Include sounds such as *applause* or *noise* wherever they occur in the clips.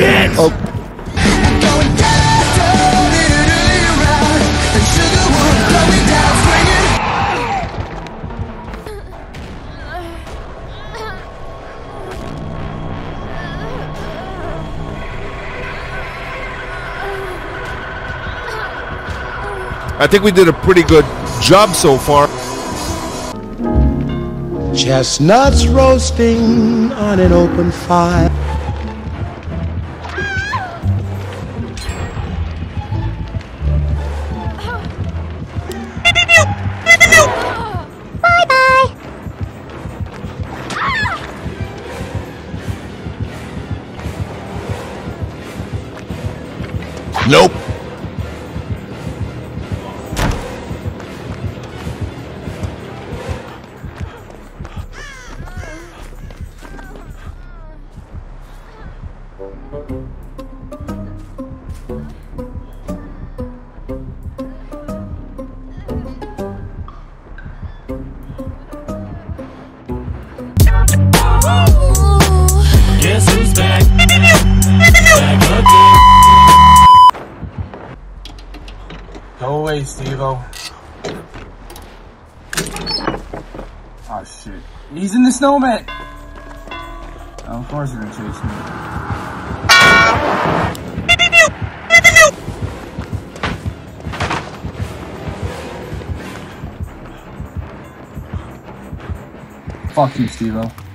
down oh. swinging. I think we did a pretty good job so far. Chestnuts roasting on an open fire. Nope. Away, Steve-O. Oh shit. He's in the snowman! Oh, of course they're gonna chase me. Fuck you, Steve-O.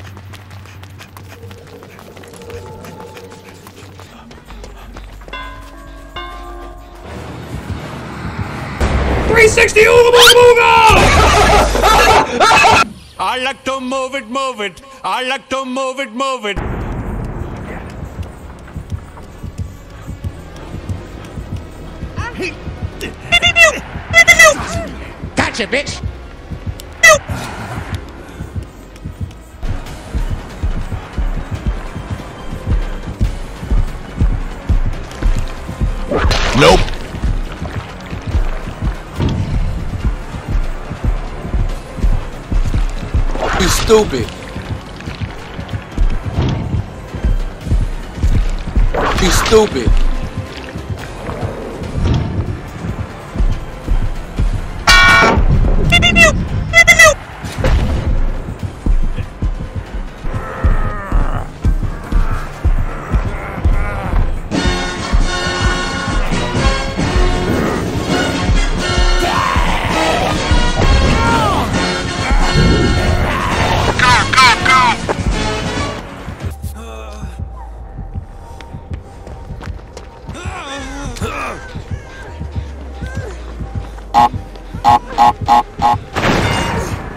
*laughs* I like to move it, move it. I like to move it, move it. Gotcha, bitch. Nope. Stupid. You stupid.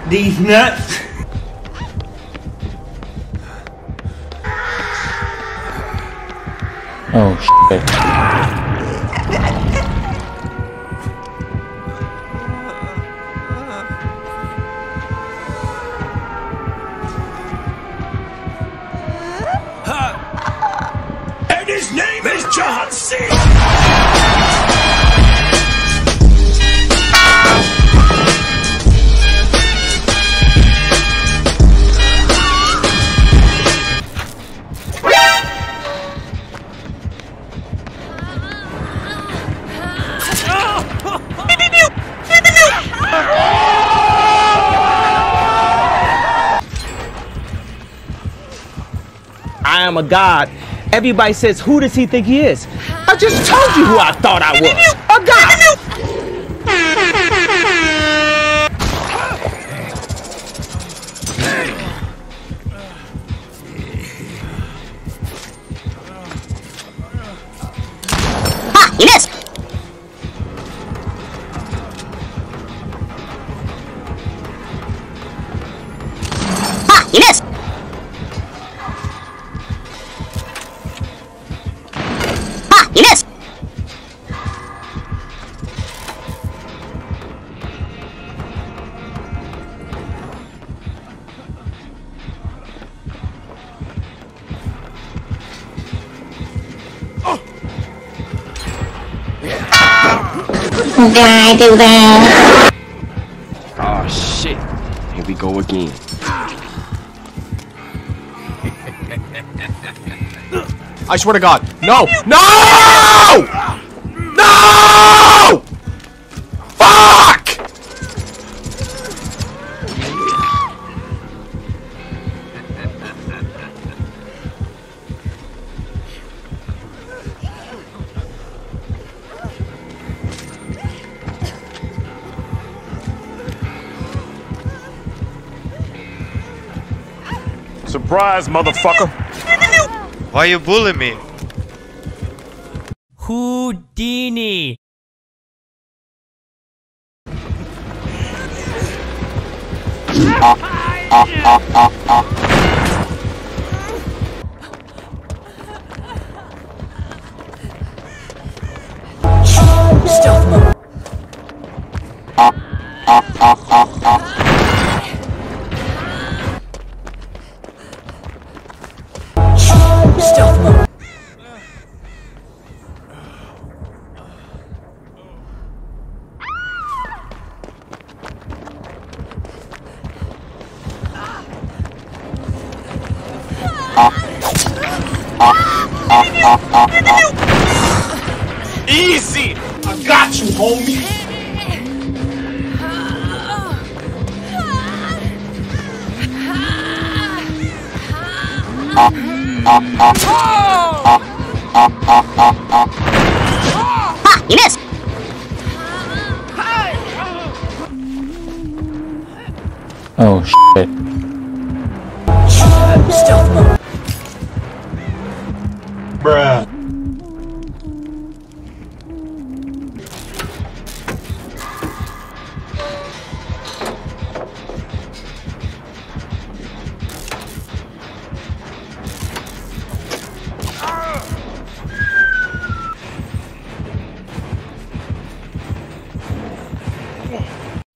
These nuts. Oh shit. And his name is John C. I am a god. Everybody says, who does he think he is? I just told you who I thought I was. A god. Did I do that? Oh shit. Here we go again. I swear to God. No! No! No! Surprise, motherfucker. Why you bully me? Houdini. Stealth mode. Easy! I got you, homie! Ha! You missed. Oh shit.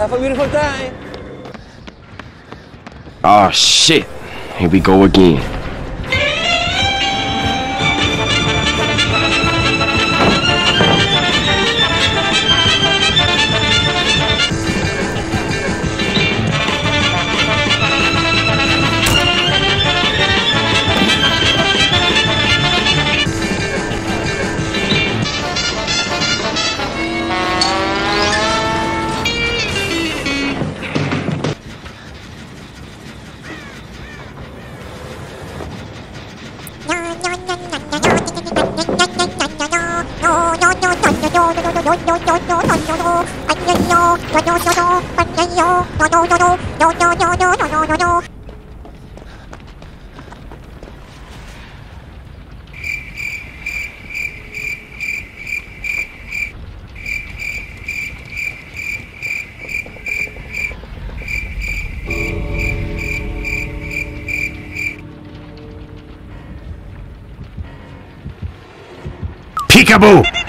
Have a beautiful time. Oh shit. Here we go again. Peekaboo!